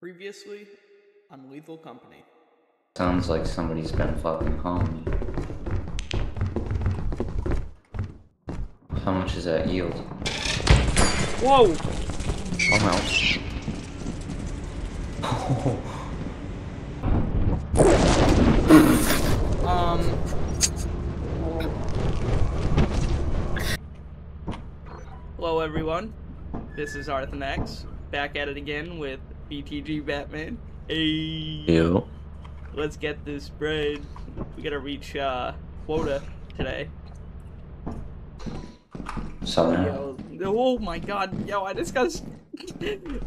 Previously on Lethal Company. Sounds like somebody's been fucking calling me. How much does that yield? Whoa! I'm out. Um. Hello, everyone. This is Arthenax, back at it again with BTG Batman. Hey, Yo. let's get this bread. We gotta reach uh, quota today. Somehow. Yo, oh my god, yo, I just got.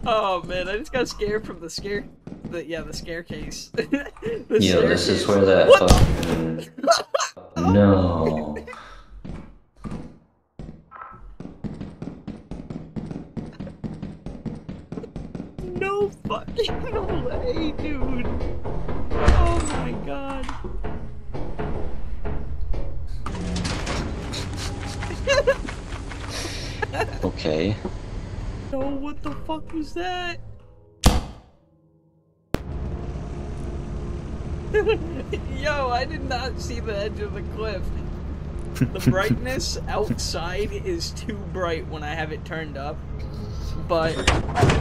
Oh man, I just got scared from the scare. The yeah, the staircase. the Yo, this is where that What fucking. No fucking way, dude. Oh my god. Okay. No, what the fuck was that? Yo, I did not see the edge of the cliff. The brightness outside is too bright when I have it turned up. But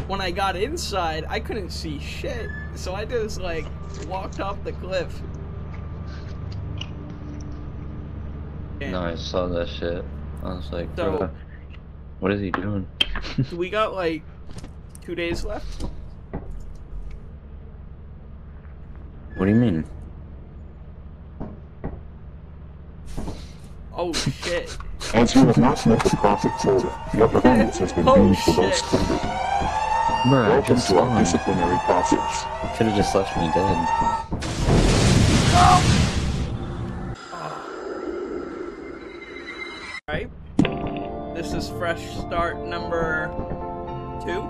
when I got inside, I couldn't see shit. So I just like walked off the cliff. No, I saw that shit. I was like, So- bruh, what is he doing? We got like two days left. What do you mean? Oh shit. As you have not met the profit quota, your performance has been Oh, deemed below shit. standard. Bruh, I Welcome just to our disciplinary process. Could have just left me dead. Right? This is fresh start number two.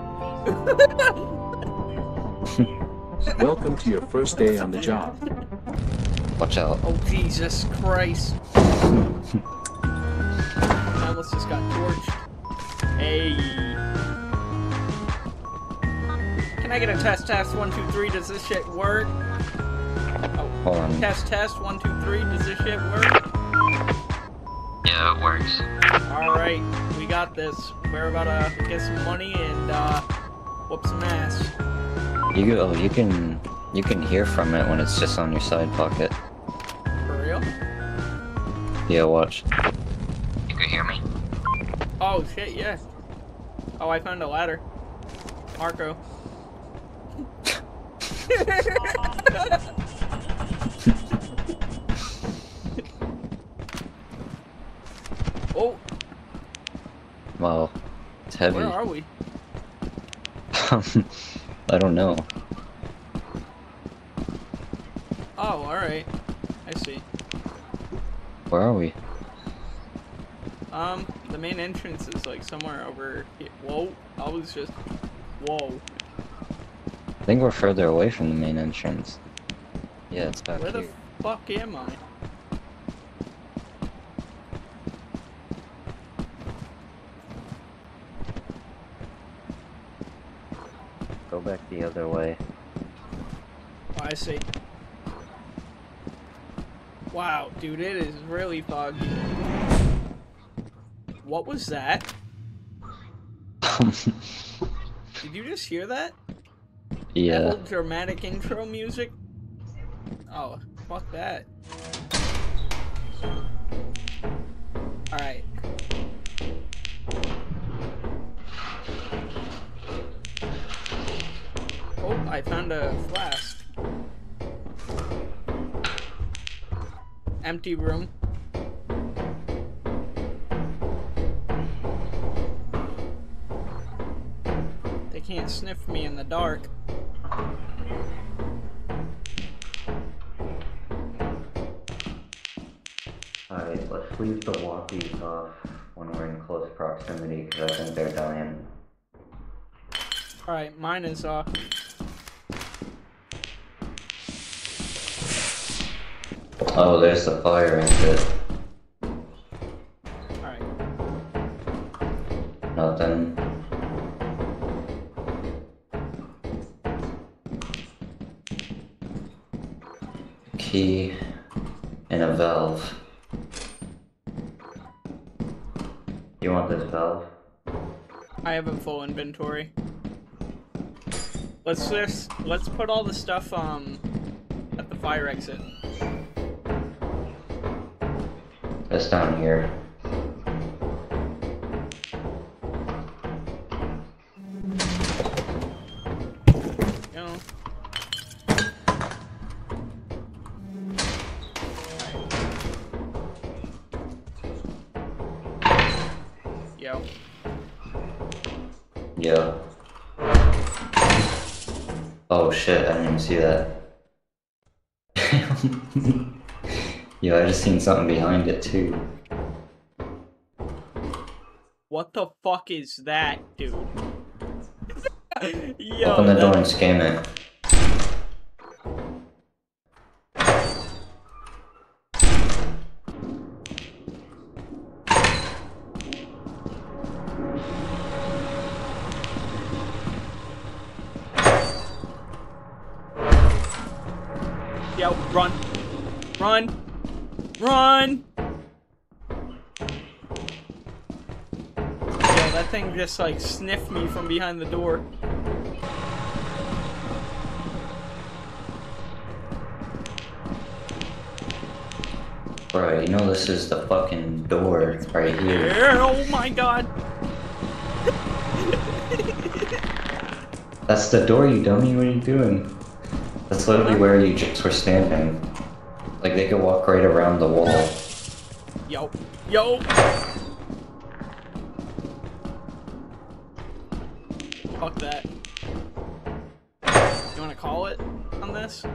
Welcome to your first day on the job. Watch out. oh Jesus Christ. I almost just got torched. Hey. Can I get a test test one two three? Does this shit work? Oh, hold on. Test test one two three. Does this shit work? Yeah, it works. Alright, we got this. We're about to get some money and uh whoop some ass. You go. You can. You can hear from it when it's just on your side pocket. For real? Yeah, watch. You can hear me. Oh shit, yeah. Oh, I found a ladder. Marco. oh, Wow, it's heavy. where are we? I don't know. Oh, alright. I see. Where are we? Um, the main entrance is like somewhere over here. Whoa, I was just. Whoa. I think we're further away from the main entrance. Yeah, it's back Where the fuck am I? Go back the other way. Oh, I see. Wow, dude, it is really foggy. What was that? Did you just hear that? That yeah. whole dramatic intro music? Oh, fuck that. Alright. Oh, I found a flask. Empty room. Can't sniff me in the dark. Alright, let's leave the walkies off when we're in close proximity because I think they're dying. Alright, mine is off. Oh, there's the fire exit. Alright. Nothing. Inventory. Let's just let's put all the stuff um at the fire exit. That's down here. See that. Yo, I just seen something behind it too. What the fuck is that, dude? Yo, Open the door and scan it. Run. Run! Yo, that thing just like sniffed me from behind the door. Bro, you know this is the fucking door right here. Oh my god! That's the door, you dummy. What are you doing? That's literally where you just were standing. Like they could walk right around the wall. Yo. Yo! Fuck that. You wanna call it on this? I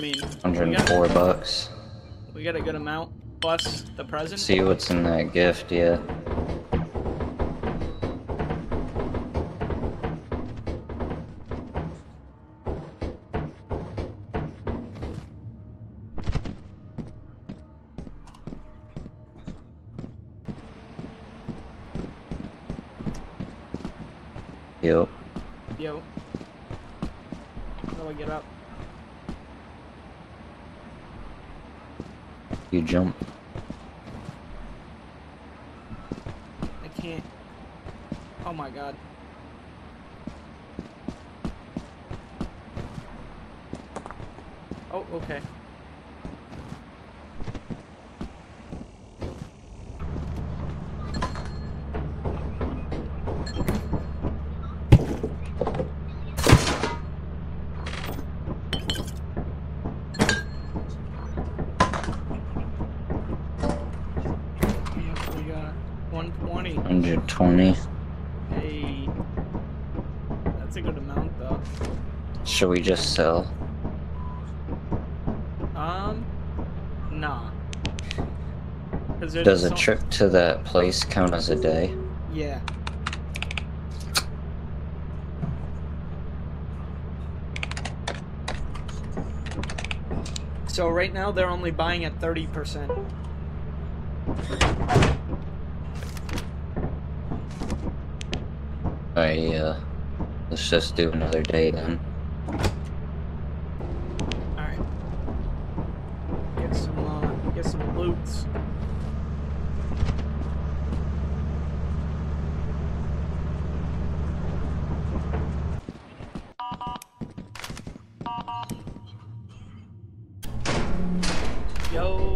mean, we got, 104 bucks. we got a good amount, plus the present. See what's in that gift, yeah. Yep. Yo. How do I get up? You jump. I can't. Oh my god. Oh, okay. Yes, we got 120. 120. Hey. That's a good amount though. Should we just sell? Um, nah. Does a trip to that place count as a day? Yeah. So right now they're only buying at 30%. I, uh, let's just do another day then. Alright. Get some, uh, get some loots. Yo.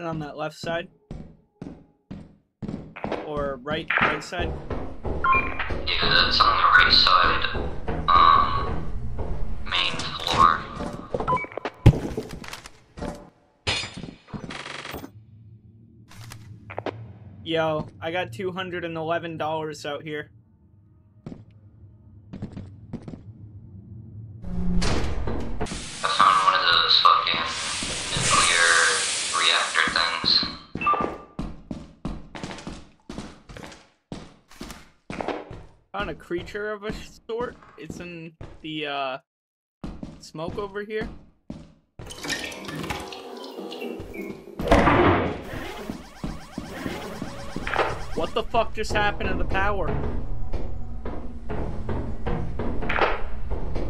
On that left side. Or right, right side. Yeah, that's on the right side. Um, main floor. Yo, I got two hundred and eleven dollars out here. Creature of a sort. It's in the uh smoke over here. What the fuck just happened to the power?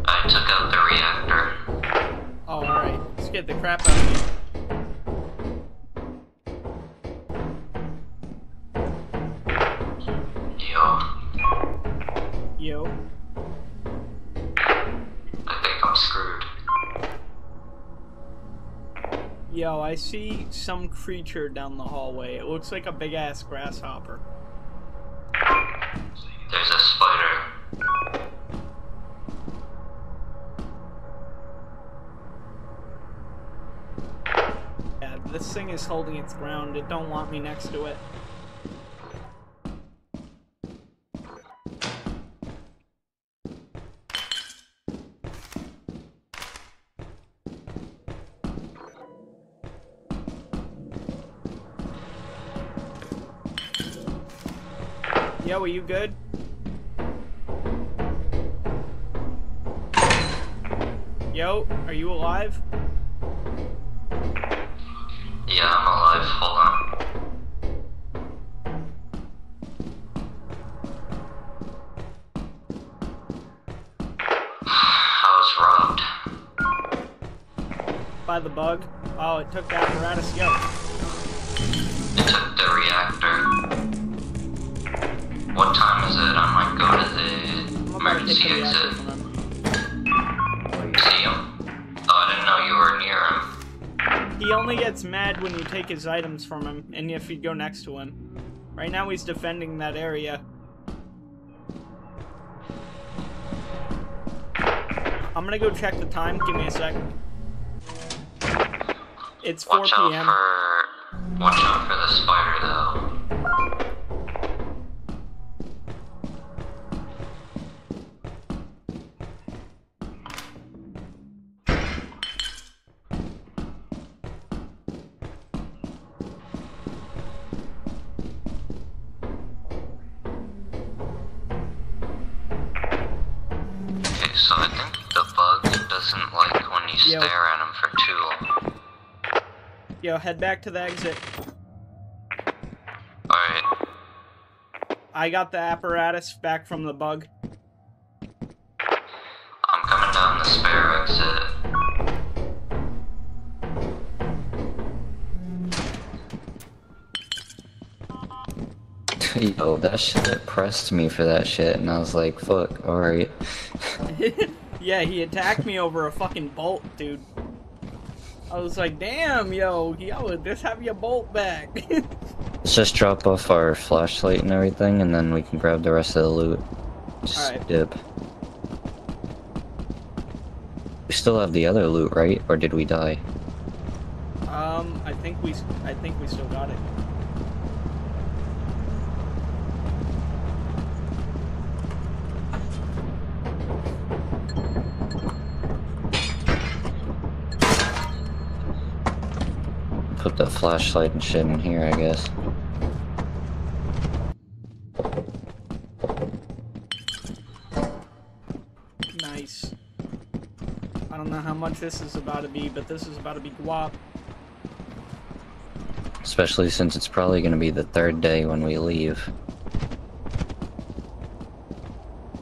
I took out the reactor. Oh, alright. Scared the crap out of me. I see some creature down the hallway. It looks like a big ass grasshopper. There's a spider. Yeah, this thing is holding its ground. It don't want me next to it. Yo, are you good? Yo, are you alive? Yeah, I'm alive. Hold on. I was robbed. By the bug? Oh, it took the apparatus. Yo. It took the reactor. What time is it? I might go to the emergency take the reactor exit. See him? Oh, I didn't know you were near him. He only gets mad when you take his items from him, and if you go next to him. Right now he's defending that area. I'm gonna go check the time. Give me a second. It's 4 Watch out for watch out for the spider though. So I think the bug doesn't like when you Yo. stare at him for too long. Yo, head back to the exit. Alright, I got the apparatus back from the bug. I'm coming down the spare exit. Yo, that shit pressed me for that shit, and I was like, fuck, alright. yeah, he attacked me over a fucking bolt, dude. I was like, damn, yo, yo, just have your bolt back. Let's just drop off our flashlight and everything, and then we can grab the rest of the loot. Just Alright. dip. We still have the other loot, right? Or did we die? um, I think we, I think we still got it. The flashlight and shit in here, I guess. Nice. I don't know how much this is about to be, but this is about to be guap. Especially since it's probably gonna be the third day when we leave.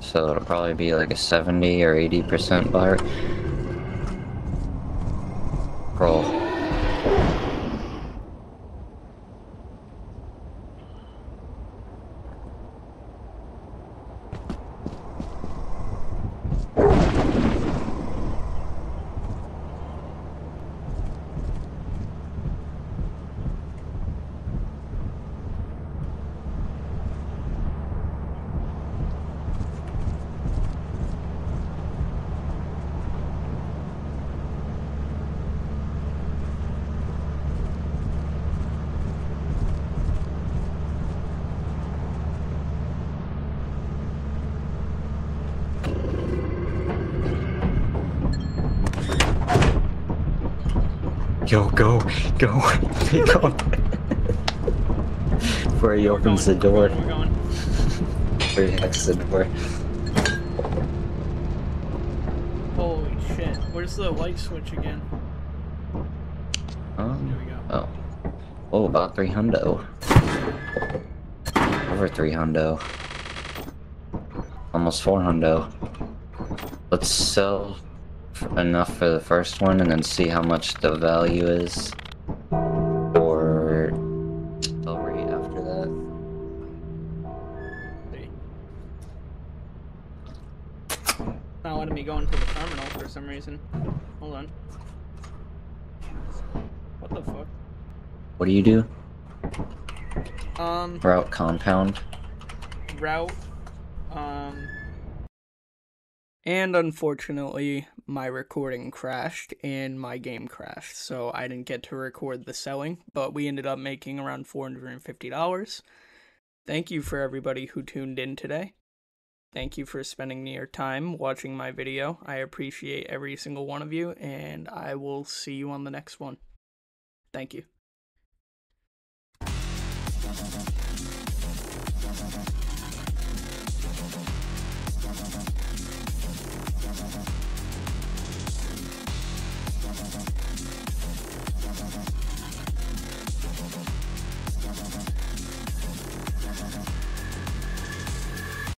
So it'll probably be like a 70 or 80% bar. Yo, go, go, go. Before he opens the door, We're going. Before he hacks the door. Holy shit. Where's the light switch again? There Um, we go. oh. Oh, about three hundo. Over three hundo. Almost four hundo. Let's sell f- enough for the first one and then see how much the value is. Or sell right after that. Not letting me go into the terminal for some reason. Hold on. What the fuck? What do you do? Um, Route company? route. Um. And unfortunately, my recording crashed and my game crashed, so I didn't get to record the selling, but we ended up making around $450. Thank you for everybody who tuned in today. Thank you for spending your time watching my video. I appreciate every single one of you, and I will see you on the next one. Thank you.